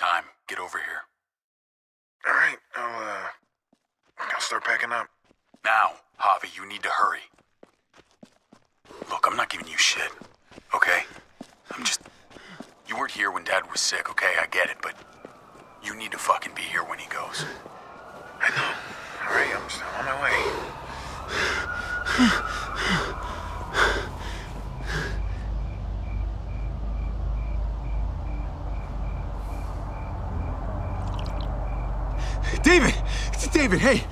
time. Get over here. All right, I'll, uh, I'll start packing up. Now, Javi, you need to hurry. Look, I'm not giving you shit, okay? I'm just. You weren't here when Dad was sick, okay? I get it, but you need to fucking be here when he goes. I know. All right, I'm still on my way. David! David, hey!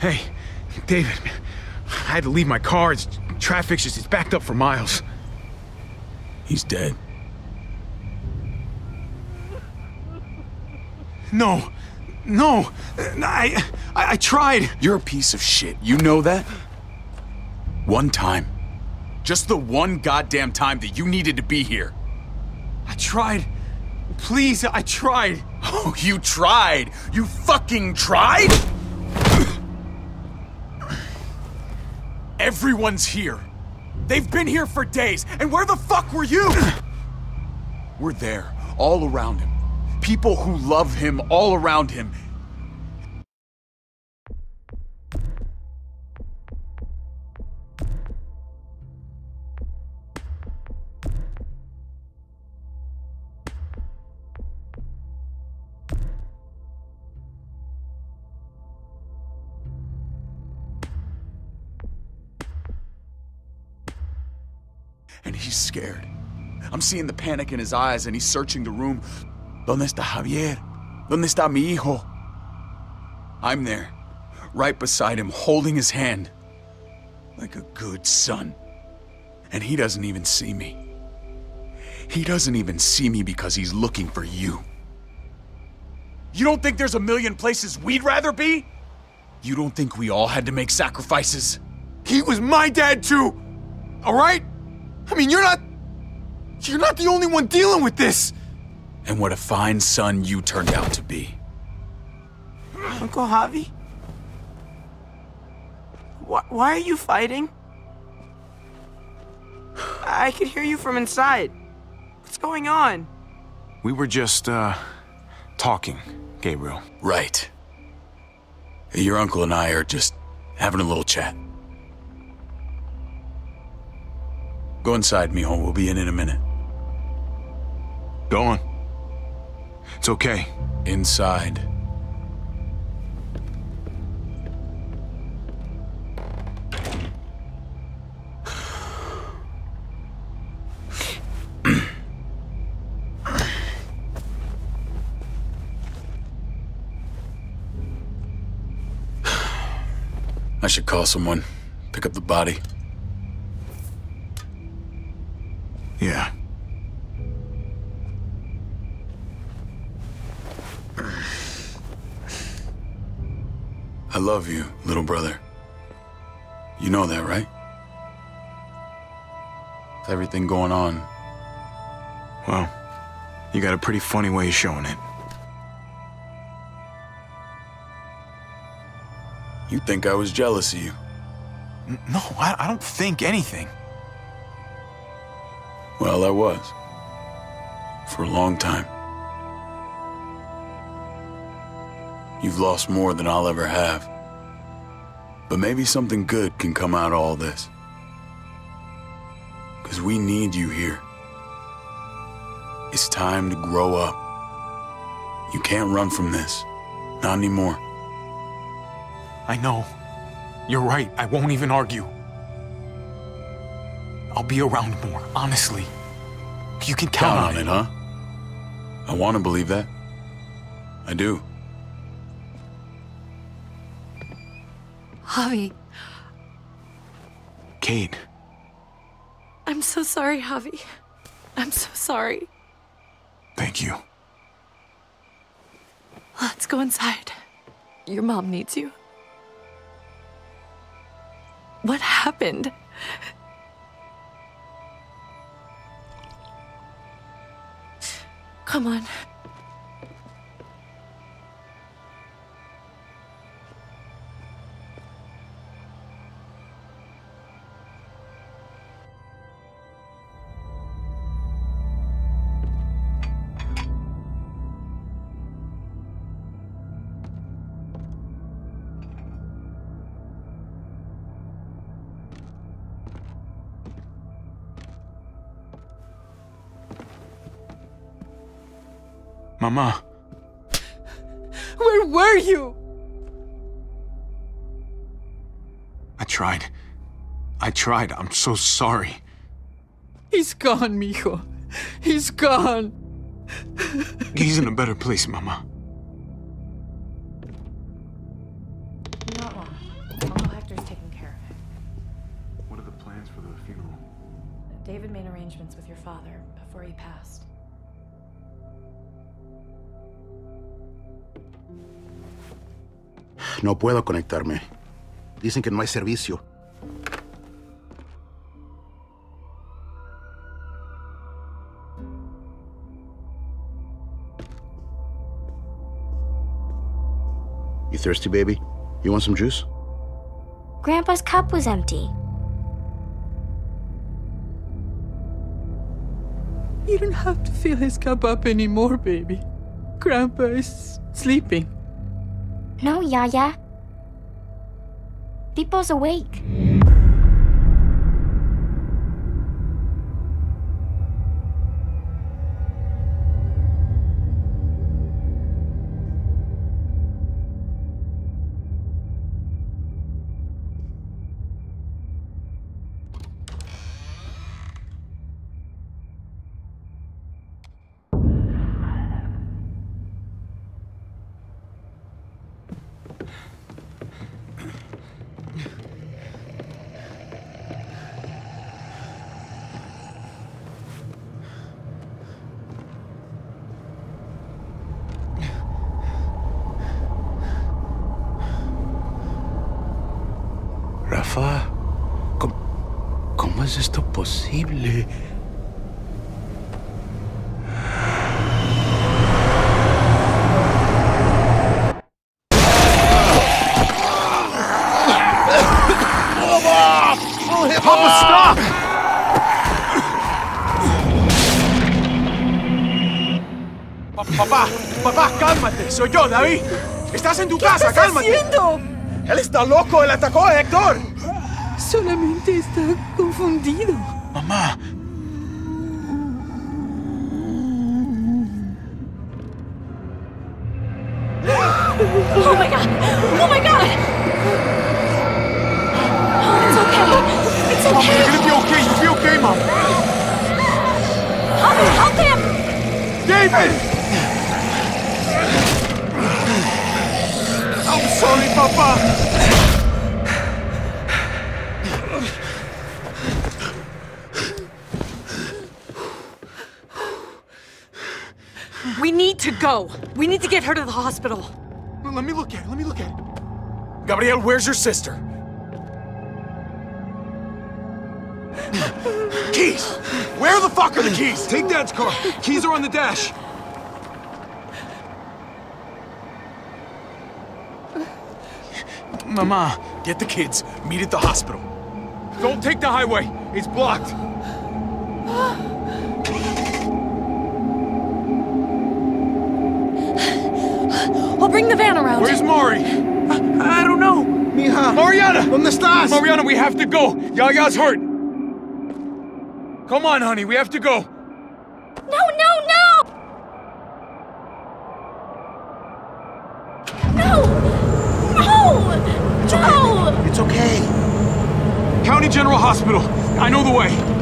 Hey, David, I had to leave my car. It's, traffic's just, it's backed up for miles. He's dead. No, no, I, I, I tried. You're a piece of shit. You know that? One time. Just the one goddamn time that you needed to be here. I tried. Please, I tried. Oh, you tried! You fucking tried? Everyone's here. They've been here for days, and where the fuck were you? We're there, all around him. People who love him all around him. Seeing the panic in his eyes, and he's searching the room. ¿Dónde está Javier? ¿Dónde está mi hijo? I'm there, right beside him, holding his hand. Like a good son. And he doesn't even see me. He doesn't even see me because he's looking for you. You don't think there's a million places we'd rather be? You don't think we all had to make sacrifices? He was my dad too. All right? I mean, you're not. You're not the only one dealing with this. And what a fine son you turned out to be. Uncle Javi? Why, why are you fighting? I could hear you from inside. What's going on? We were just, uh, talking, Gabriel. Right. Your uncle and I are just having a little chat. Go inside, mijo. We'll be in in a minute. Go on. It's okay. Inside. I should call someone. Pick up the body. Yeah. I love you, little brother. You know that, right? With everything going on, Well, you got a pretty funny way of showing it. you think I was jealous of you. No, I, I don't think anything. Well, I was. For a long time. You've lost more than I'll ever have. But maybe something good can come out of all this. Because we need you here. It's time to grow up. You can't run from this. Not anymore. I know. You're right. I won't even argue. I'll be around more, honestly. You can count, Count on it, huh? I want to believe that. I do. Javi, Kate, I'm so sorry, Javi. I'm so sorry. thank you. Let's go inside. Your mom needs you. What happened? Come on. Mama. Where were you? I tried. I tried. I'm so sorry. He's gone, mijo. He's gone. He's in a better place, Mama. Not long. Uncle Hector's taking care of it. What are the plans for the funeral? David made arrangements with your father before he passed. No puedo conectarme. Dicen que no hay servicio. You thirsty, baby? You want some juice? Grandpa's cup was empty. You don't have to fill his cup up anymore, baby. Grandpa is sleeping. No, Yaya. Pipo's awake. ¿Cómo, cómo es esto posible? Papá, papá, cálmate. Soy yo, David. Estás en tu casa, cálmate. haciendo? Él está loco. Él atacó a Héctor. Solamente está confundido. Mamá. Oh my god! Oh my god! It's okay. It's Mom, okay. you're gonna be okay. You'll be okay, Mom. Help him! Help him! David! Need to go. We need to get her to the hospital. Well, let me look at it. Let me look at it. Gabriel, where's your sister? keys! Where the fuck are the keys? Take Dad's car. Keys are on the dash. Mama, Get the kids. Meet at the hospital. don't take the highway. It's blocked. I'll bring the van around. Where's Mari? I don't know. Mija. Mariana! ¿Dónde estás? Mariana, we have to go. Yaya's hurt. Come on, honey. We have to go. No, no, no! No! No! No! It's okay. County General Hospital. I know the way.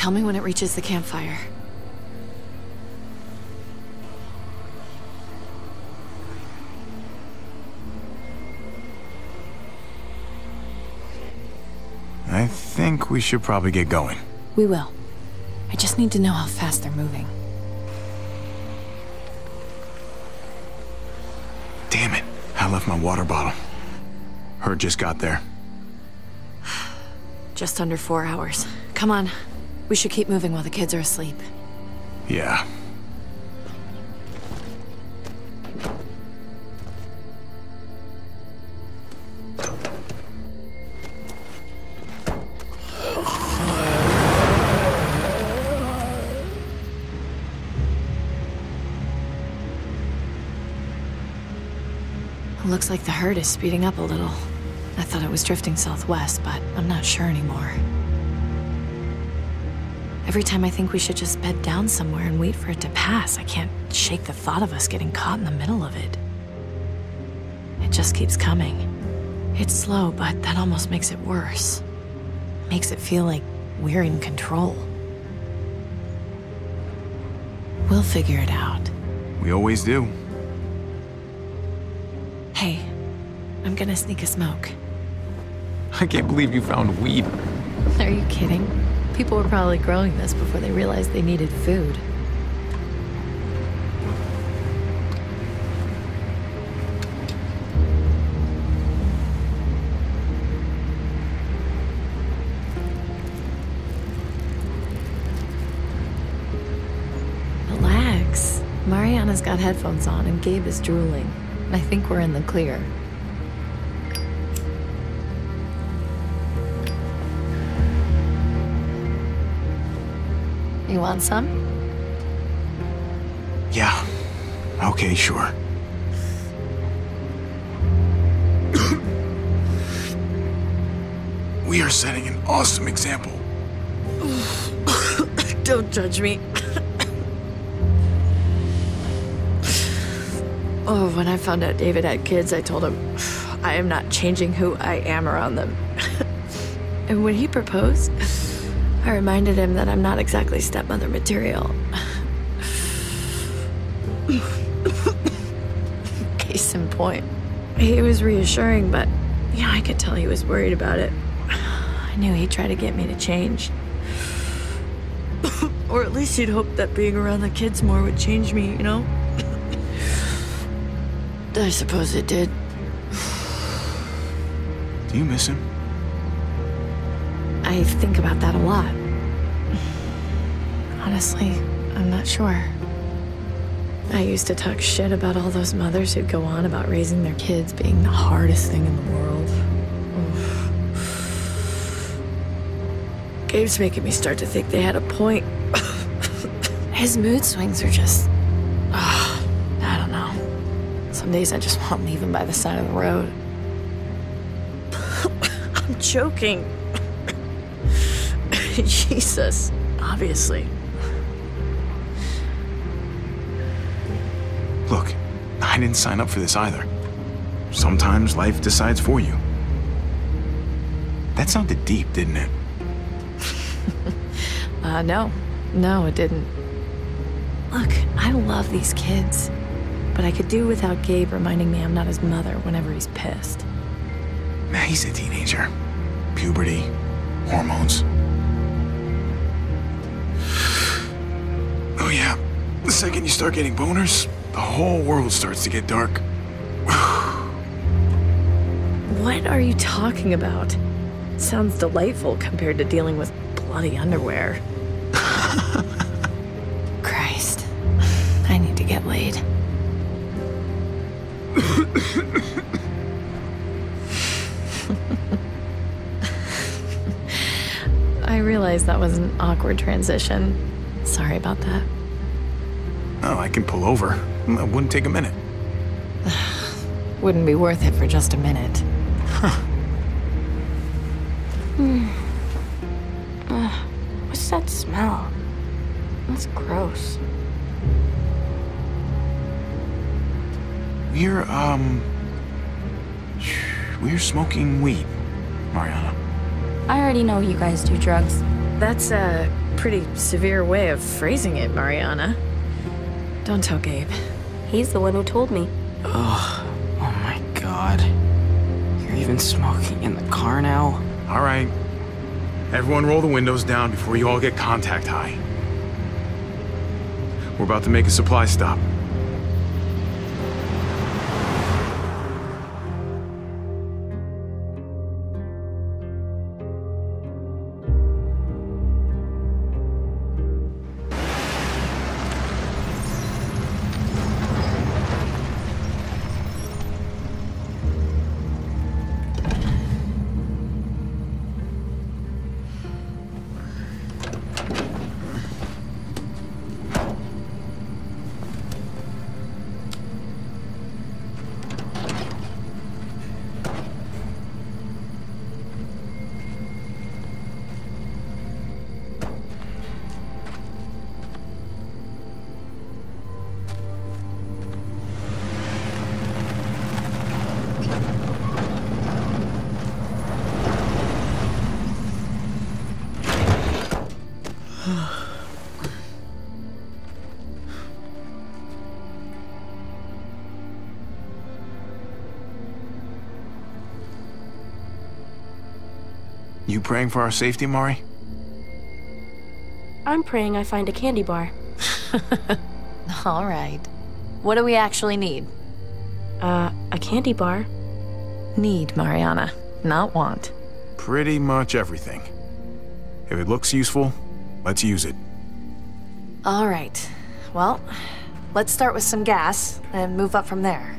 Tell me when it reaches the campfire. I think we should probably get going. We will. I just need to know how fast they're moving. Damn it. I left my water bottle. Her just got there. Just under four hours. Come on. We should keep moving while the kids are asleep. Yeah. Looks like the herd is speeding up a little. I thought it was drifting southwest, but I'm not sure anymore. Every time I think we should just bed down somewhere and wait for it to pass, I can't shake the thought of us getting caught in the middle of it. It just keeps coming. It's slow, but that almost makes it worse. Makes it feel like we're in control. We'll figure it out. We always do. Hey, I'm gonna sneak a smoke. I can't believe you found weed. Are you kidding? People were probably growing this before they realized they needed food. Relax. Mariana's got headphones on and Gabe is drooling. I think we're in the clear. You want some? Yeah. Okay, sure. we are setting an awesome example. Don't judge me. oh, when I found out David had kids, I told him I am not changing who I am around them. and when he proposed, I reminded him that I'm not exactly stepmother material. Case in point. He was reassuring, but yeah, I could tell he was worried about it. I knew he'd try to get me to change. or at least he'd hope that being around the kids more would change me, you know? I suppose it did. Do you miss him? I think about that a lot. Honestly, I'm not sure. I used to talk shit about all those mothers who'd go on about raising their kids being the hardest thing in the world. Gabe's making me start to think they had a point. His mood swings are just. ah, I don't know. Some days I just want to leave him by the side of the road. I'm joking. Jesus, obviously. Didn't sign up for this either. Sometimes life decides for you. That sounded deep, didn't it? Uh, no. No, it didn't. Look, I love these kids. But I could do without Gabe reminding me I'm not his mother whenever he's pissed. Nah, he's a teenager. Puberty, hormones. Oh yeah, the second you start getting boners, the whole world starts to get dark. What are you talking about? Sounds delightful compared to dealing with bloody underwear. Christ. I need to get laid. I realize that was an awkward transition. Sorry about that. Oh, I can pull over. It wouldn't take a minute. Wouldn't be worth it for just a minute. What's that smell? That's gross. We're, um. We're smoking weed, Mariana. I already know you guys do drugs. That's a pretty severe way of phrasing it, Mariana. Don't tell Gabe. He's the one who told me. Oh my god. You're even smoking in the car now? All right. Everyone roll the windows down before you all get contact high. We're about to make a supply stop. You praying for our safety, Mari? I'm praying I find a candy bar. All right. What do we actually need? Uh, a candy bar? Need, Mariana, not want. Pretty much everything. If it looks useful, let's use it. All right. Well, let's start with some gas and move up from there.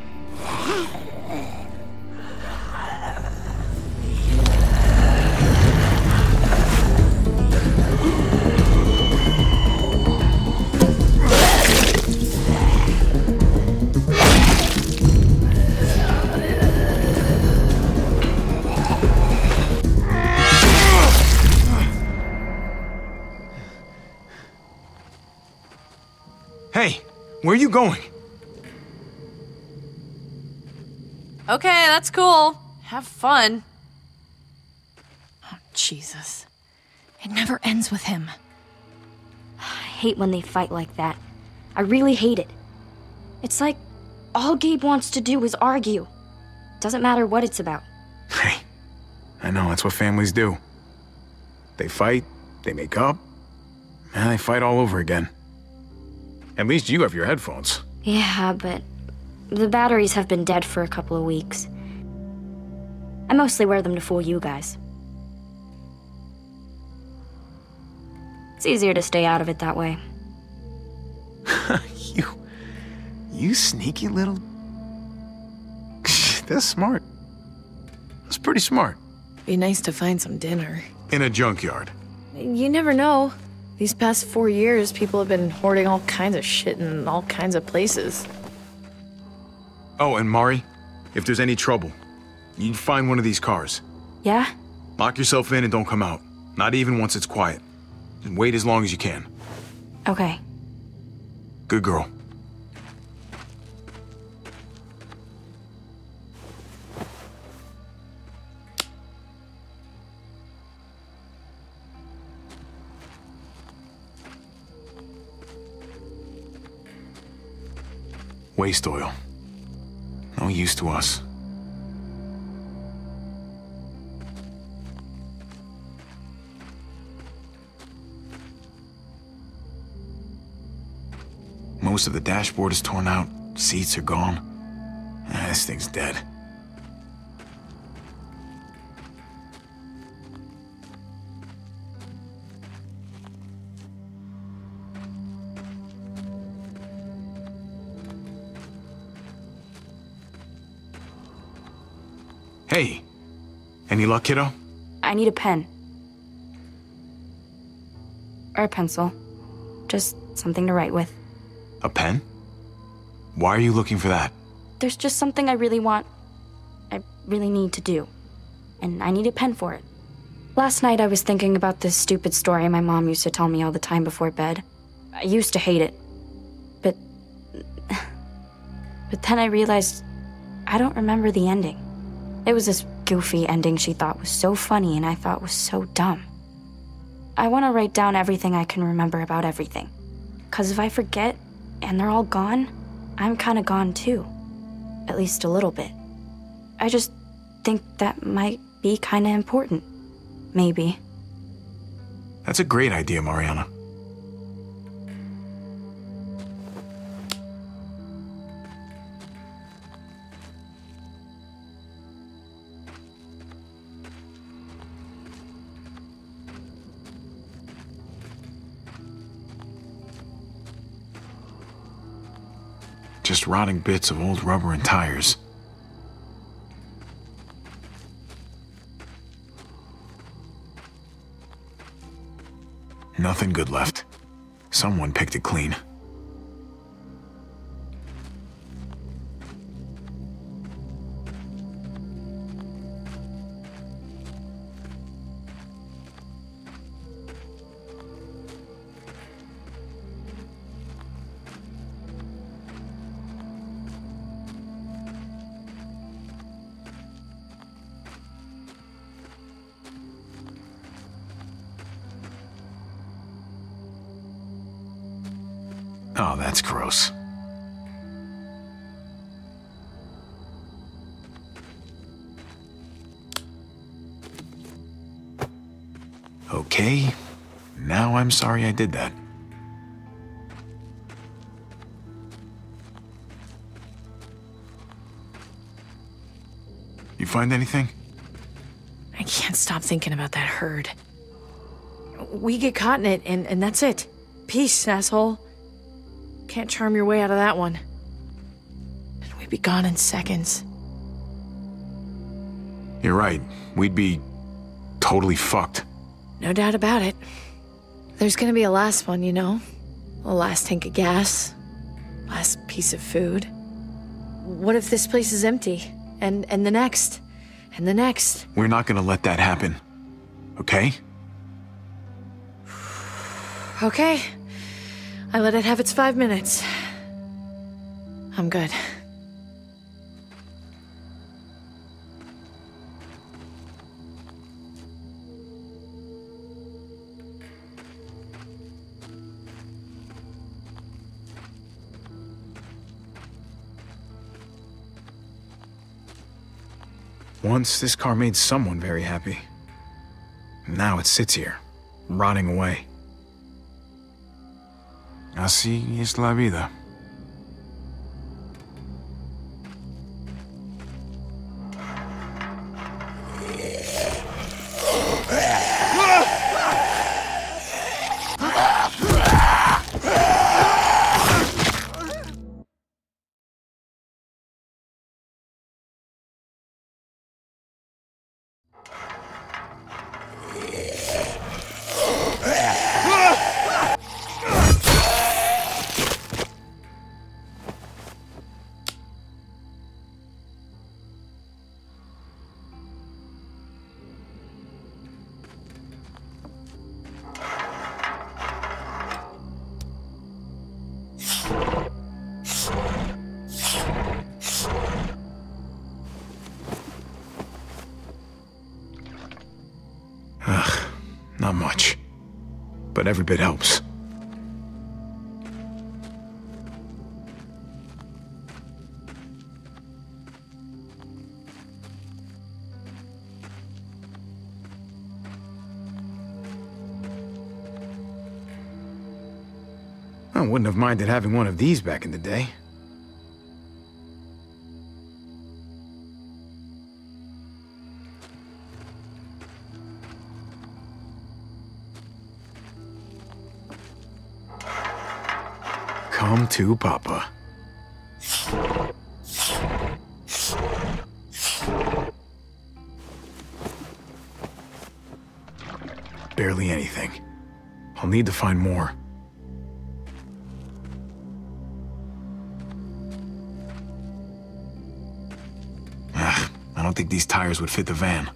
Where are you going? Okay, that's cool. Have fun. Oh, Jesus. It never ends with him. I hate when they fight like that. I really hate it. It's like all Gabe wants to do is argue. Doesn't matter what it's about. Hey, I know, that's what families do. They fight, they make up, and they fight all over again. At least you have your headphones. Yeah, but the batteries have been dead for a couple of weeks. I mostly wear them to fool you guys. It's easier to stay out of it that way. you. You sneaky little. That's smart. That's pretty smart. Be nice to find some dinner. In a junkyard. You never know. These past four years, people have been hoarding all kinds of shit in all kinds of places. Oh, and Mari, if there's any trouble, you find one of these cars. Yeah? Lock yourself in and don't come out. Not even once it's quiet. And wait as long as you can. Okay. Good girl. Waste oil. No use to us. Most of the dashboard is torn out, seats are gone. Ah, this thing's dead. Hey, any luck, kiddo? I need a pen. Or a pencil. Just something to write with. A pen? Why are you looking for that? There's just something I really want. I really need to do. And I need a pen for it. Last night I was thinking about this stupid story my mom used to tell me all the time before bed. I used to hate it. But. But then I realized I don't remember the ending. It was this goofy ending she thought was so funny and I thought was so dumb. I want to write down everything I can remember about everything. Because if I forget and they're all gone, I'm kind of gone too. At least a little bit. I just think that might be kind of important. Maybe. That's a great idea, Mariana. Just rotting bits of old rubber and tires. Nothing good left. Someone picked it clean. Oh, that's gross. Okay, now I'm sorry I did that. You find anything? I can't stop thinking about that herd. We get caught in it, and, and that's it. Peace, asshole. Can't charm your way out of that one. And we'd be gone in seconds. You're right. We'd be totally fucked. No doubt about it. There's gonna be a last one, you know? A last tank of gas. Last piece of food. What if this place is empty? And and the next? And the next? We're not gonna let that happen. Okay? Okay. I let it have its five minutes. I'm good. Once, this car made someone very happy. Now it sits here, rotting away. Así es la vida. Every bit helps. I wouldn't have minded having one of these back in the day. Come to Papa. Barely anything. I'll need to find more. Ugh, I don't think these tires would fit the van.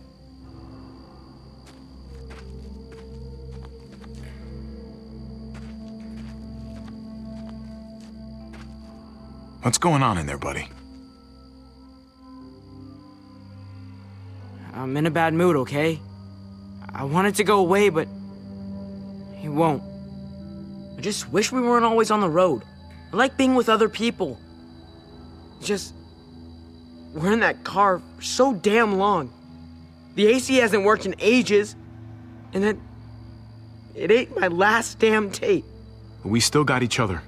What's going on in there, buddy? I'm in a bad mood, okay? I want it to go away, but it won't. I just wish we weren't always on the road. I like being with other people. Just we're in that car for so damn long. The AC hasn't worked in ages, and then It ain't my last damn tape. But we still got each other.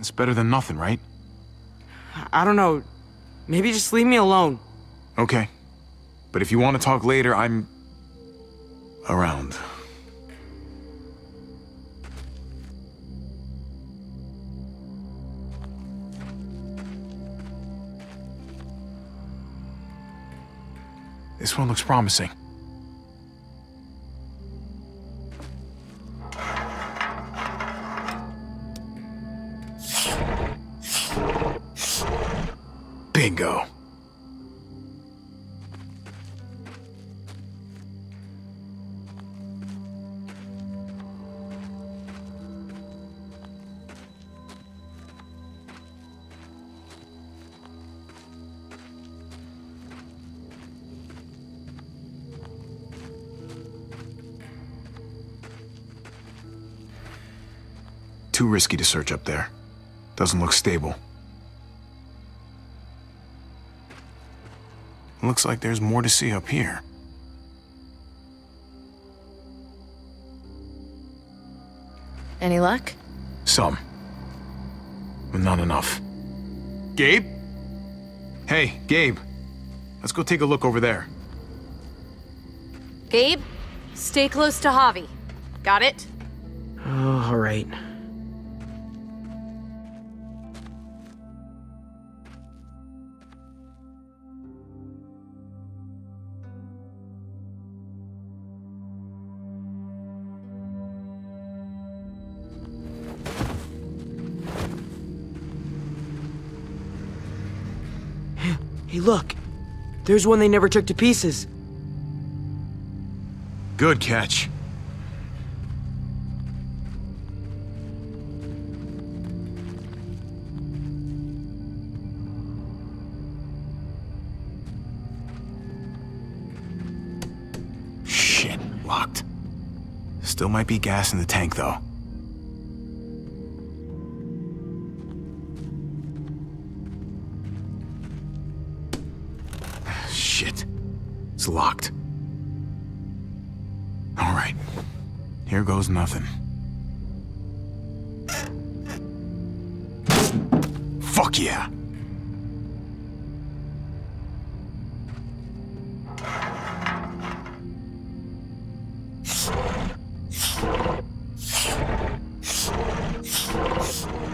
It's better than nothing, right? I don't know. Maybe just leave me alone. Okay. But if you want to talk later, I'm... around. This one looks promising. Bingo. Too risky to search up there. Doesn't look stable. Looks like there's more to see up here. Any luck? Some. But not enough. Gabe? Hey, Gabe. Let's go take a look over there. Gabe, stay close to Javi. Got it? Oh, all right. Hey, look. There's one they never took to pieces. Good catch. Shit, locked. Still might be gas in the tank, though. Locked. All right. Here goes nothing. Fuck yeah.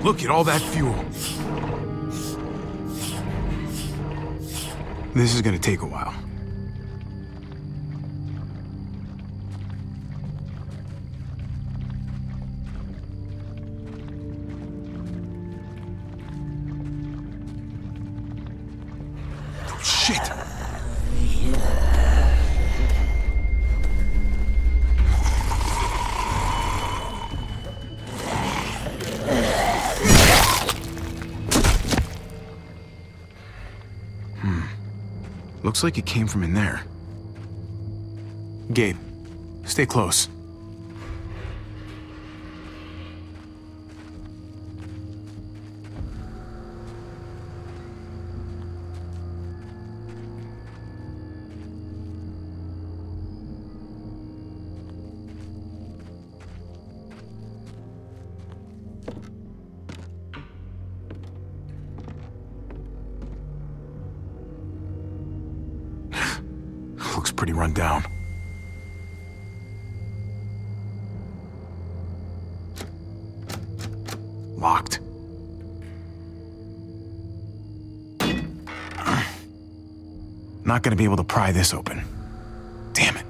Look at all that fuel. This is gonna take a while. Looks like it came from in there. Gabe, stay close. Pretty run down. Locked. Not gonna be able to pry this open. Damn it.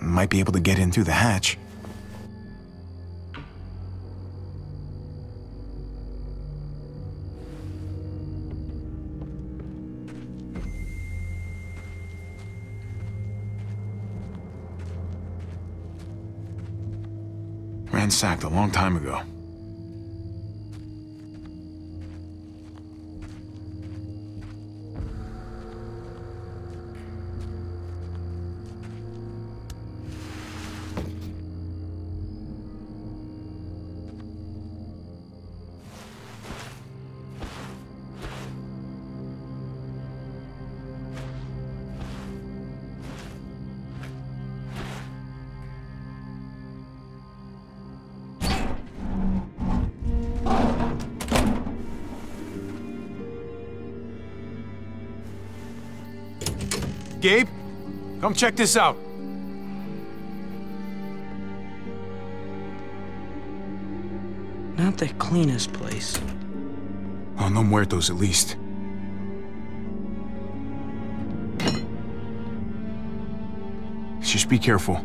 Might be able to get in through the hatch. Ransacked a long time ago. Gabe, come check this out. Not the cleanest place. Oh, no muertos at least. Just be careful.